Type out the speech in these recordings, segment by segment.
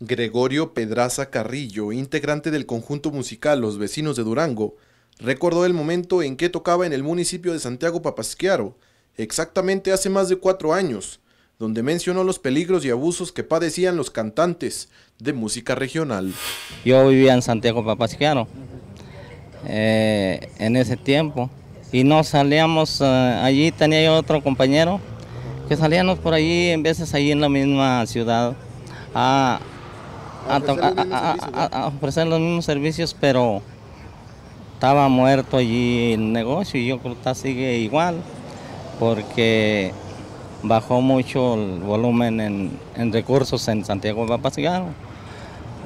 Gregorio Pedraza Carrillo, integrante del conjunto musical Los Vecinos de Durango, recordó el momento en que tocaba en el municipio de Santiago Papasquiaro, exactamente hace más de cuatro años, donde mencionó los peligros y abusos que padecían los cantantes de música regional. Yo vivía en Santiago Papasquiaro eh, en ese tiempo y no salíamos, eh, allí tenía yo otro compañero que salíamos por allí en veces allí en la misma ciudad a a, ofrecer, los mismos servicios, pero estaba muerto allí el negocio y yo creo que sigue igual, porque bajó mucho el volumen en, recursos en Santiago de Papasquiaro,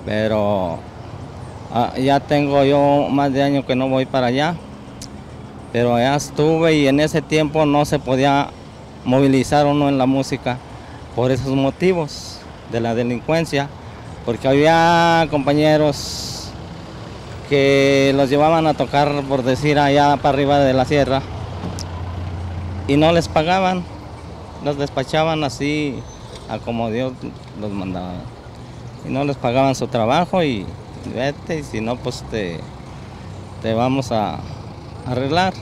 pero ah, ya tengo yo más de años que no voy para allá, pero ya estuve y en ese tiempo no se podía movilizar uno en la música por esos motivos de la delincuencia porque había compañeros que los llevaban a tocar, por decir, allá para arriba de la sierra y no les pagaban, los despachaban así a como Dios los mandaba. Y no les pagaban su trabajo y vete, y si no, pues te, te vamos a arreglar.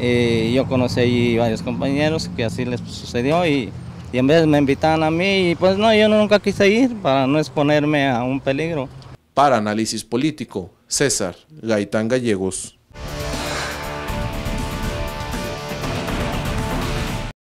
Y yo conocí allí varios compañeros que así les sucedió y y en vez me invitaban a mí y pues no, yo nunca quise ir para no exponerme a un peligro. Para análisis político, César Gaitán Gallegos.